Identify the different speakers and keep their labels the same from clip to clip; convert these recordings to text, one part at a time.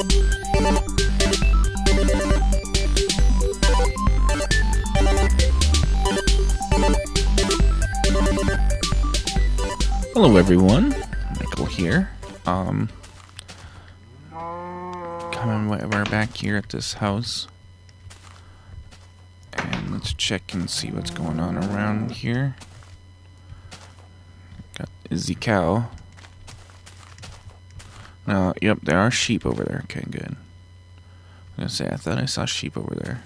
Speaker 1: Hello everyone, Mhykol here. Um, coming, we're back here at this house, and let's check and see what's going on around here. Got Izzy cow. Now, yep, there are sheep over there. Okay, good. I gonna say I thought I saw sheep over there.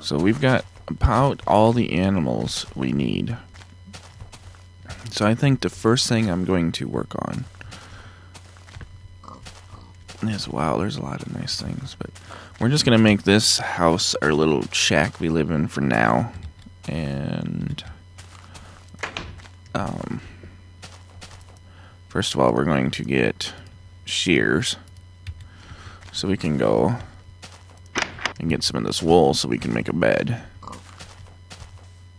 Speaker 1: So we've got about all the animals we need. So I think the first thing I'm going to work on is wow, there's a lot of nice things, but we're just gonna make this house our little shack we live in for now, and um, first of all, we're going to get shears so we can go and get some of this wool so we can make a bed.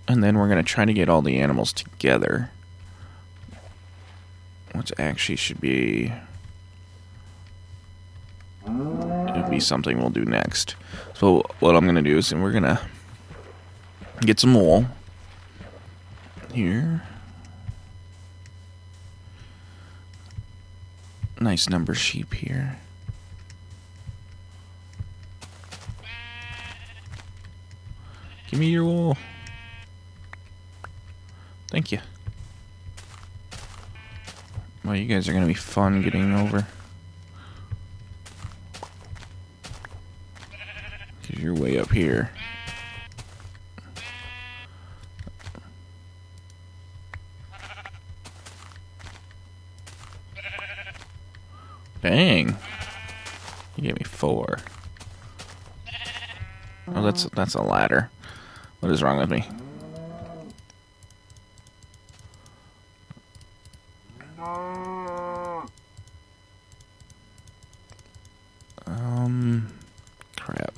Speaker 1: And then we're going to try to get all the animals together. Which actually should be. It'll be something we'll do next. So, what I'm going to do is and we're going to get some wool. Here. Nice number sheep here. Give me your wool. Thank you. Well, you guys are gonna be fun getting over. Cause you're way up here. Dang. You gave me four. Oh, that's that's a ladder. What is wrong with me? Um, crap.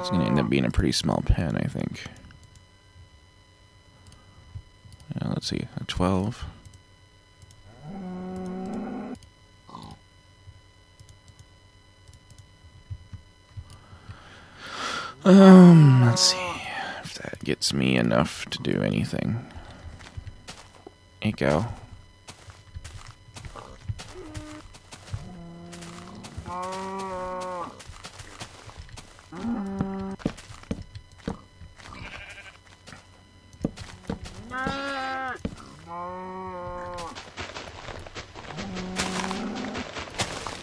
Speaker 1: It's gonna end up being a pretty small pen, I think. Yeah, let's see, a 12. Um, let's see if that gets me enough to do anything. Echo. I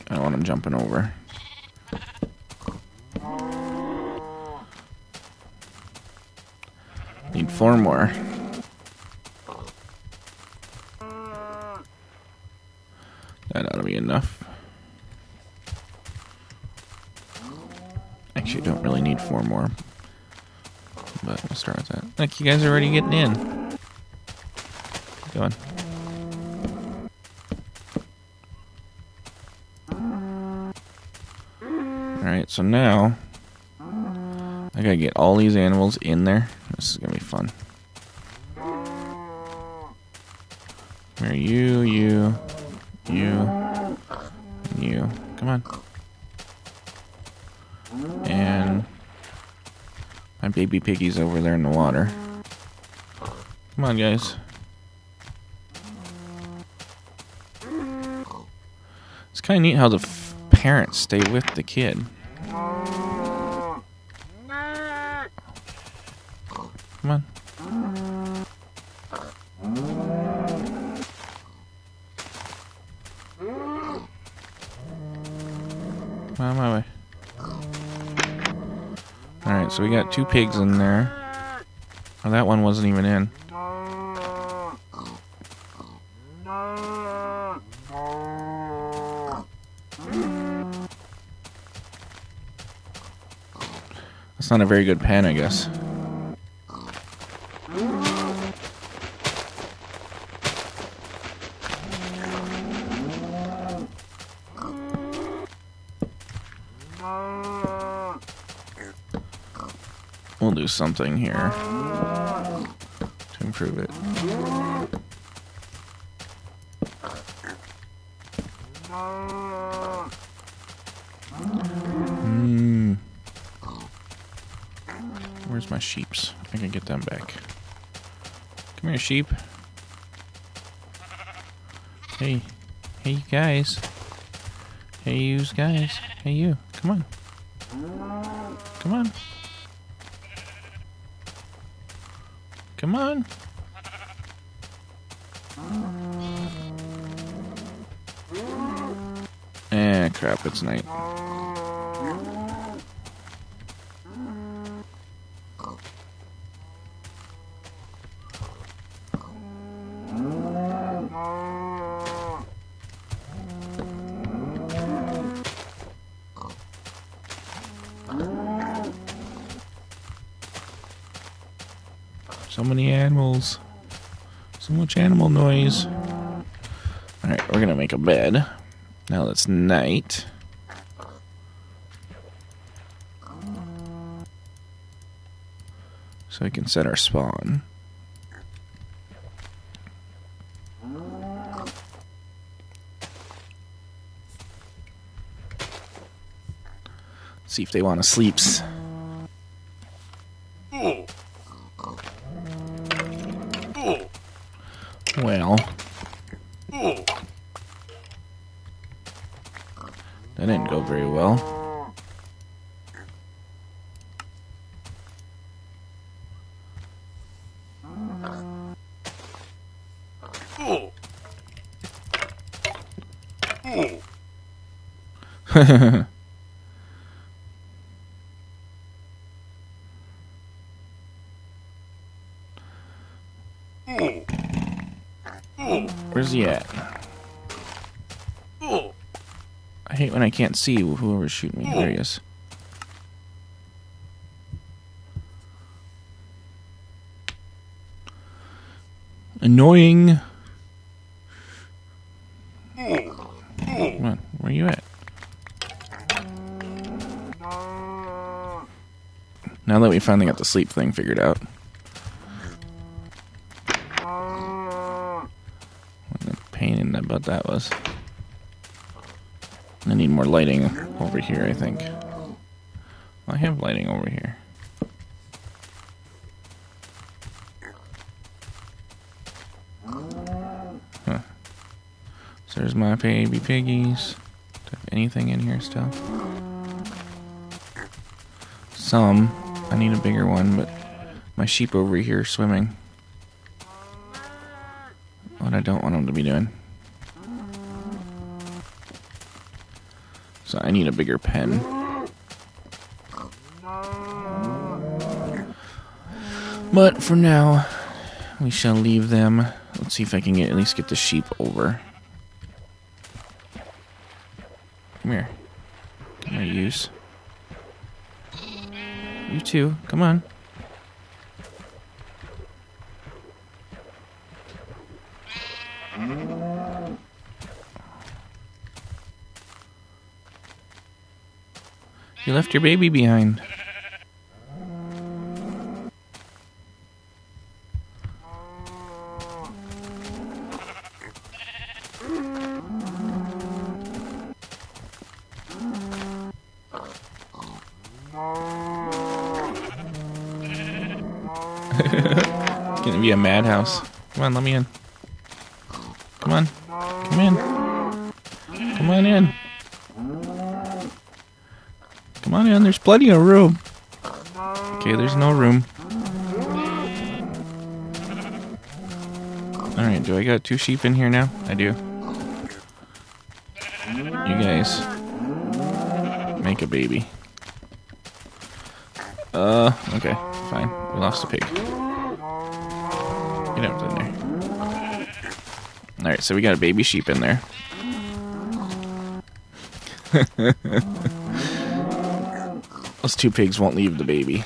Speaker 1: don't want him jumping over. More. That ought to be enough. Actually, don't really need four more. But we'll start with that. Look, you guys are already getting in. Keep going. Alright, so now I gotta get all these animals in there. This is gonna be fun. Where are you, you, you, you? Come on. And my baby piggy's over there in the water. Come on, guys. It's kind of neat how the parents stay with the kid. Come on. Come on my way. Alright, so we got two pigs in there. Oh, that one wasn't even in. That's not a very good pen, I guess. We'll something here to improve it. Hmm. Where's my sheeps? I can get them back. Come here, sheep. Hey. Hey, you guys. Hey, you guys. Hey, you. Come on. Come on. Come on. Eh, crap, it's night. So many animals. So much animal noise. Alright, we're gonna make a bed. Now it's night. So we can set our spawn. See if they want to sleeps. That didn't go very well. Where's he at? Oh I hate when I can't see whoever's shooting me. There he is. Annoying. Come on, where are you at? Now that we finally got the sleep thing figured out. The butt that was. I need more lighting over here, I think. I have lighting over here. Huh. So there's my baby piggies. Anything in here still? Some. I need a bigger one, but my sheep over here swimming. What I don't want them to be doing. So I need a bigger pen. But for now, we shall leave them. Let's see if I can get, at least get the sheep over. Come here. Can I use? You too. Come on. Left your baby behind. Gonna be a madhouse. Come on, let me in. Come on. Come in. Come on in. On in, there's plenty of room. Okay, there's no room. Alright, do I got two sheep in here now? I do. You guys. Make a baby. Uh, okay, fine. We lost a pig. Get up in there. Alright, so we got a baby sheep in there. Those two pigs won't leave the baby.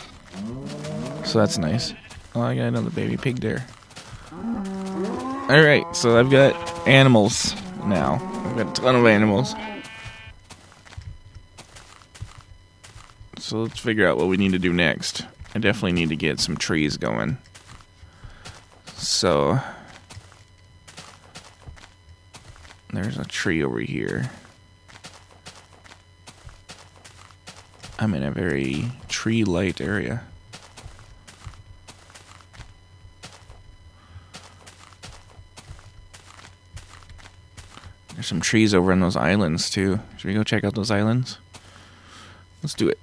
Speaker 1: So that's nice. Oh, I got another baby pig there. Alright, so I've got animals now. I've got a ton of animals. So let's figure out what we need to do next. I definitely need to get some trees going. So There's a tree over here. I'm in a very tree light area. There's some trees over on those islands too. Should we go check out those islands? Let's do it.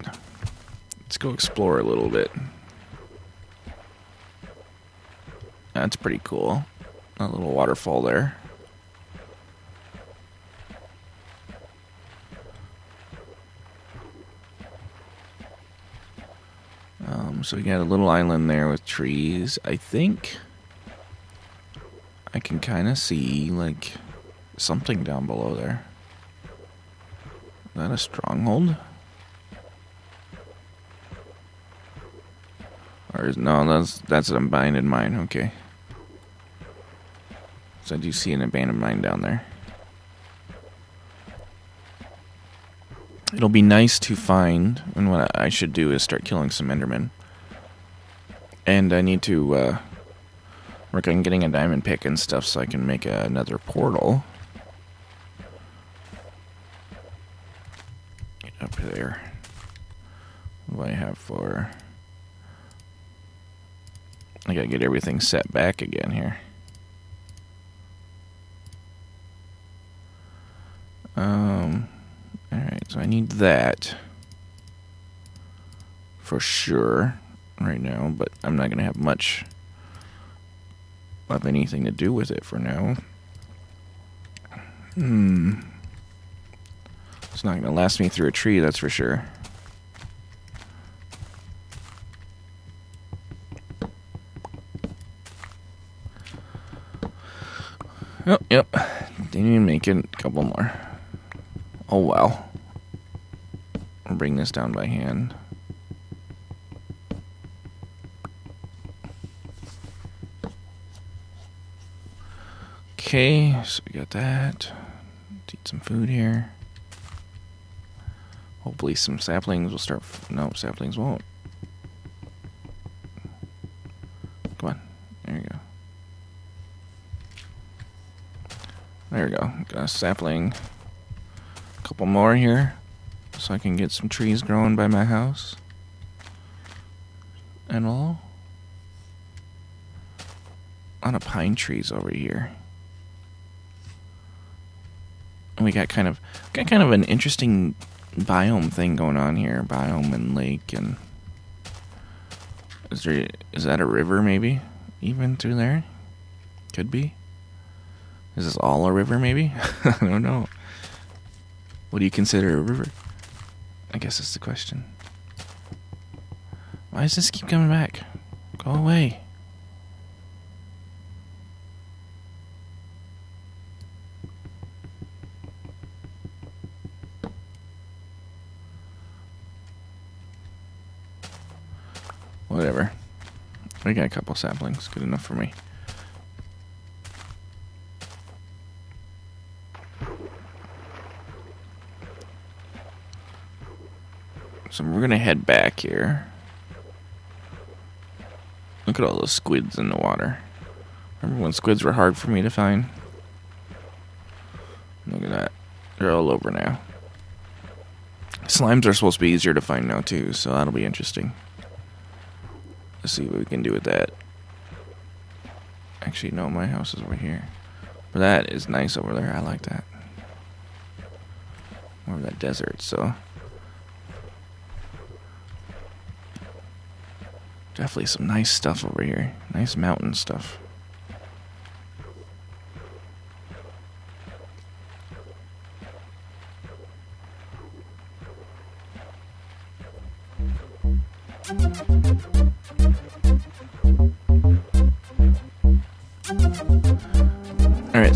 Speaker 1: Let's go explore a little bit. That's pretty cool. A little waterfall there. So we got a little island there with trees. I think I can kind of see like something down below there. Is that a stronghold? Or is, no, that's that's an abandoned mine. Okay. So I do see an abandoned mine down there. It'll be nice to find, and what I should do is start killing some Endermen. And I need to uh, work on getting a diamond pick and stuff so I can make another portal. Get up there. What do I have for... I gotta get everything set back again here. Um, alright, so I need that for sure right now, but I'm not gonna have much of anything to do with it for now. Hmm. It's not gonna last me through a tree, that's for sure. Oh, yep. Didn't even make it. A couple more. Oh, wow. I'll bring this down by hand. Okay, so we got that. Eat some food here. Hopefully some saplings will start... No, saplings won't. Come on. There you go. There we go. Got a sapling. A couple more here. So I can get some trees growing by my house. And all. A lot of pine trees over here. We got kind of got kind of an interesting biome thing going on here. Biome and lake and is there is that a river maybe? Even through there? Could be. Is this all a river, maybe? I don't know. What do you consider a river? I guess that's the question. Why does this keep coming back? Go away. We got a couple saplings. Good enough for me. So we're gonna head back here. Look at all those squids in the water. Remember when squids were hard for me to find? Look at that. They're all over now. Slimes are supposed to be easier to find now too, so that'll be interesting. Let's see what we can do with that. Actually, no, my house is over here. But that is nice over there. I like that. More of that desert, so Definitely some nice stuff over here. Nice mountain stuff.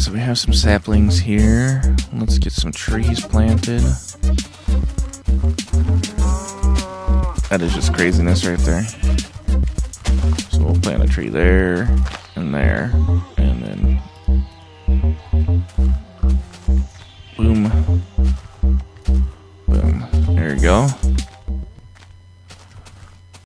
Speaker 1: So we have some saplings here. Let's get some trees planted. That is just craziness right there So we'll plant a tree there and there,